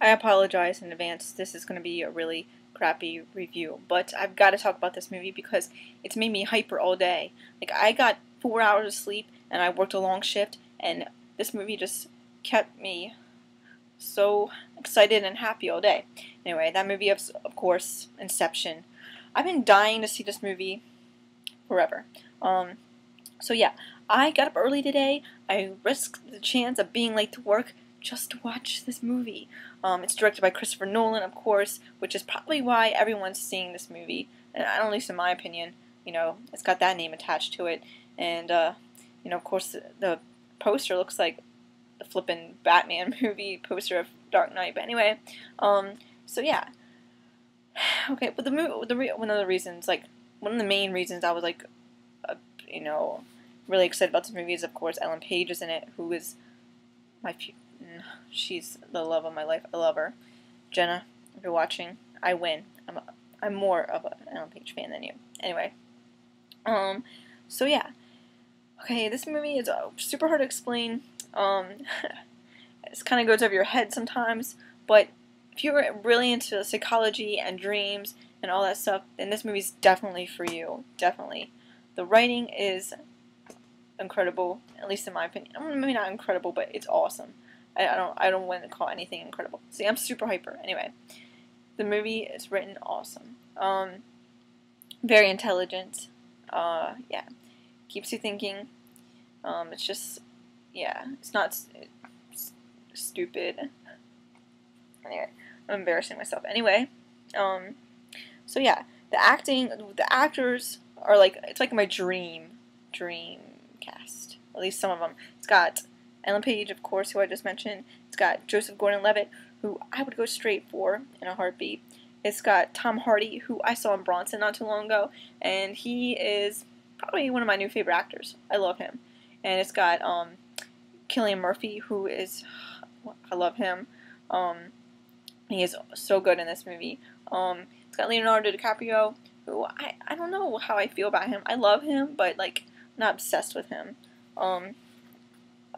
I apologize in advance. This is going to be a really crappy review, but I've got to talk about this movie because it's made me hyper all day. Like I got four hours of sleep and I worked a long shift, and this movie just kept me so excited and happy all day. Anyway, that movie is, of course, Inception. I've been dying to see this movie forever. Um, so yeah, I got up early today. I risked the chance of being late to work just watch this movie. Um, it's directed by Christopher Nolan, of course, which is probably why everyone's seeing this movie. And at least in my opinion, you know, it's got that name attached to it. And uh, you know, of course, the, the poster looks like the flippin' Batman movie poster of Dark Knight. But anyway, um, so yeah. Okay, but the movie, the re- one of the reasons, like one of the main reasons I was like, uh, you know, really excited about this movie is of course Ellen Page is in it, who is my, she's the love of my life. I love her. Jenna, if you're watching, I win. I'm a, I'm more of an Ellen Page fan than you. Anyway, um, so yeah. Okay, this movie is uh, super hard to explain. Um, it kind of goes over your head sometimes, but if you're really into psychology and dreams and all that stuff, then this movie's definitely for you. Definitely. The writing is incredible, at least in my opinion. Maybe not incredible, but it's awesome. I, I don't I don't want to call anything incredible. See, I'm super hyper. Anyway, the movie is written awesome. Um, very intelligent. Uh, yeah, keeps you thinking. Um, it's just, yeah, it's not stupid. Anyway, I'm embarrassing myself. Anyway, um, so yeah, the acting, the actors are like it's like my dream, dream cast. At least some of them. It's got Ellen Page, of course, who I just mentioned. It's got Joseph Gordon-Levitt, who I would go straight for in a heartbeat. It's got Tom Hardy, who I saw in Bronson not too long ago, and he is probably one of my new favorite actors. I love him. And it's got um, Cillian Murphy, who is, I love him. Um, he is so good in this movie. Um, it's got Leonardo DiCaprio, who I, I don't know how I feel about him. I love him, but like not obsessed with him. Um,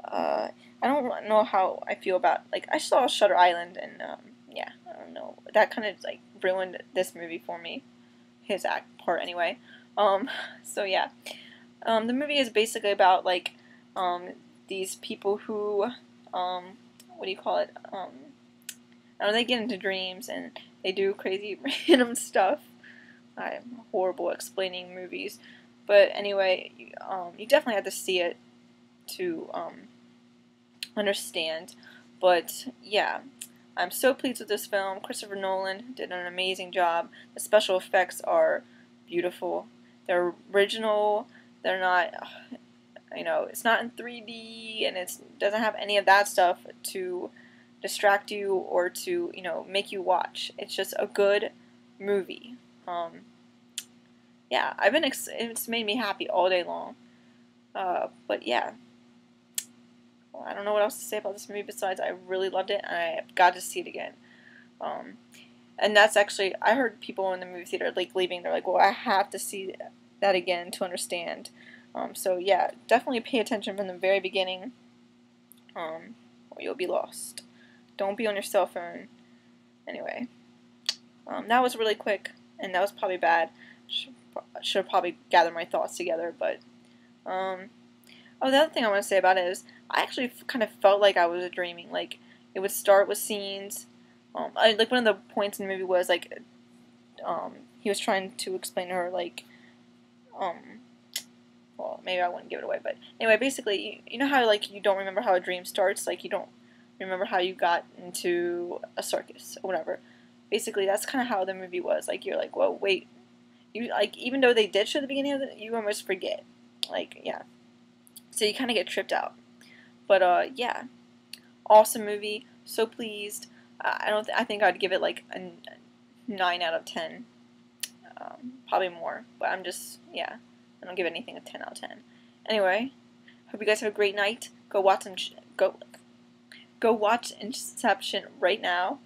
uh, I don't know how I feel about like I saw Shutter Island and um, yeah, I don't know that kind of like ruined this movie for me, his act part anyway. Um, so yeah, um, the movie is basically about like um, these people who um, what do you call it? Um, I know they get into dreams and they do crazy random stuff. I'm horrible explaining movies, but anyway, um, you definitely have to see it to um, understand. But yeah, I'm so pleased with this film. Christopher Nolan did an amazing job. The special effects are beautiful. They're original. They're not, you know, it's not in 3D and it doesn't have any of that stuff to distract you or to, you know, make you watch. It's just a good movie. Um, yeah, I've been, it's made me happy all day long. Uh, but yeah. I don't know what else to say about this movie besides I really loved it and I've got to see it again. Um, and that's actually I heard people in the movie theater like leaving. They're like, "Well, I have to see that again to understand." Um, so yeah, definitely pay attention from the very beginning, um, or you'll be lost. Don't be on your cell phone. Anyway, um, that was really quick, and that was probably bad. Should, should probably gather my thoughts together, but um, oh, the other thing I want to say about it is I actually kind of felt like I was dreaming. Like it would start with scenes. Um, I, like one of the points in the movie was like, um, he was trying to explain to her like, um, well, maybe I wouldn't give it away, but anyway, basically, you, you know how like you don't remember how a dream starts, like you don't remember how you got into a circus or whatever. Basically, that's kind of how the movie was. Like you're like, well, wait, you like even though they did show the beginning of it, you almost forget. Like yeah, so you kind of get tripped out. But uh, yeah, awesome movie. So pleased. Uh, I don't. Th- I think I'd give it like a nine out of ten. Um, probably more, but I'm just yeah. I don't give anything a ten out of ten. Anyway, hope you guys have a great night. Go watch some. Go. Go watch Inception right now.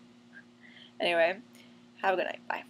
Anyway, have a good night. Bye.